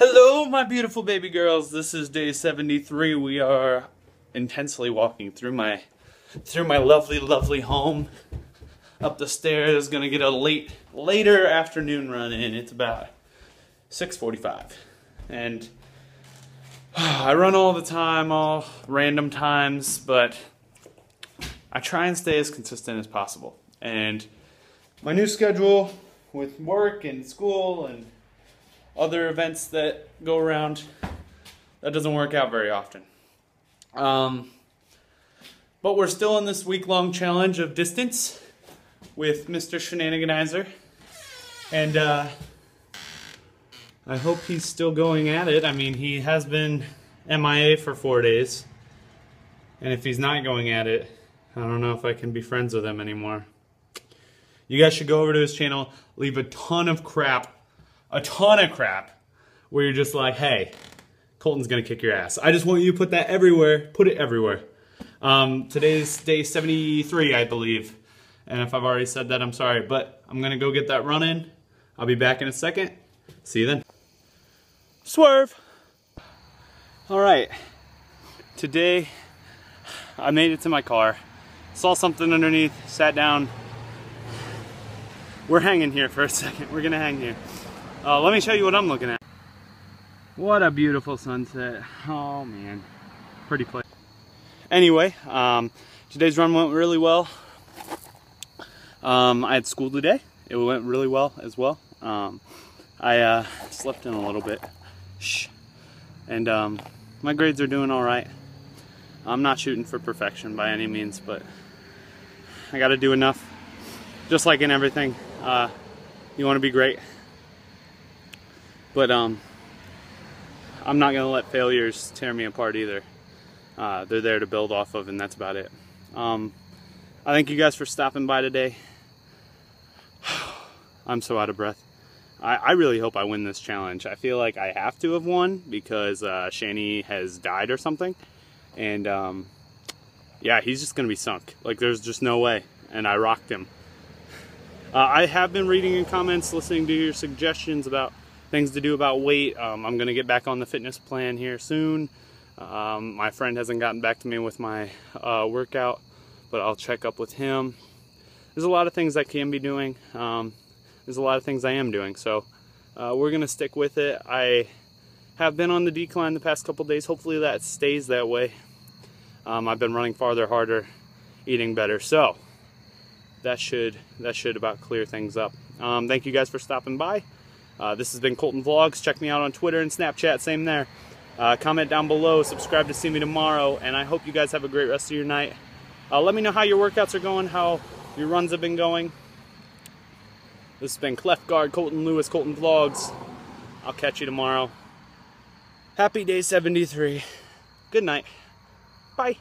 Hello, my beautiful baby girls. This is day 73. We are intensely walking through my through my lovely, lovely home. Up the stairs, gonna get a late later afternoon run in. It's about 6:45, and I run all the time, all random times, but I try and stay as consistent as possible. And my new schedule with work and school and other events that go around, that doesn't work out very often. Um, but we're still in this week long challenge of distance with Mr. Shenaniganizer. And uh, I hope he's still going at it. I mean, he has been MIA for four days. And if he's not going at it, I don't know if I can be friends with him anymore. You guys should go over to his channel, leave a ton of crap, a ton of crap, where you're just like, hey, Colton's gonna kick your ass. I just want you to put that everywhere, put it everywhere. Um, today's day 73, I believe. And if I've already said that, I'm sorry, but I'm gonna go get that run in. I'll be back in a second. See you then. Swerve. All right, today I made it to my car, saw something underneath, sat down, we're hanging here for a second. We're gonna hang here. Uh, let me show you what I'm looking at. What a beautiful sunset. Oh man, pretty place. Anyway, um, today's run went really well. Um, I had school today. It went really well as well. Um, I uh, slept in a little bit. Shh. And um, my grades are doing all right. I'm not shooting for perfection by any means, but I got to do enough. Just like in everything, uh, you want to be great. But um, I'm not going to let failures tear me apart either. Uh, they're there to build off of, and that's about it. Um, I thank you guys for stopping by today. I'm so out of breath. I, I, really hope I win this challenge. I feel like I have to have won because uh, Shanni has died or something. And um, yeah, he's just going to be sunk. Like, there's just no way. And I rocked him. Uh, I have been reading in comments, listening to your suggestions about things to do about weight. Um, I'm going to get back on the fitness plan here soon. Um, my friend hasn't gotten back to me with my uh, workout, but I'll check up with him. There's a lot of things I can be doing. Um, there's a lot of things I am doing, so uh, we're going to stick with it. I have been on the decline the past couple days. Hopefully that stays that way. Um, I've been running farther, harder, eating better. So that should that should about clear things up. Um, thank you guys for stopping by. Uh, this has been Colton Vlogs. Check me out on Twitter and Snapchat. Same there. Uh, comment down below. Subscribe to see me tomorrow. And I hope you guys have a great rest of your night. Uh, let me know how your workouts are going, how your runs have been going. This has been Cleft Guard, Colton Lewis, Colton Vlogs. I'll catch you tomorrow. Happy day 73. Good night. Bye.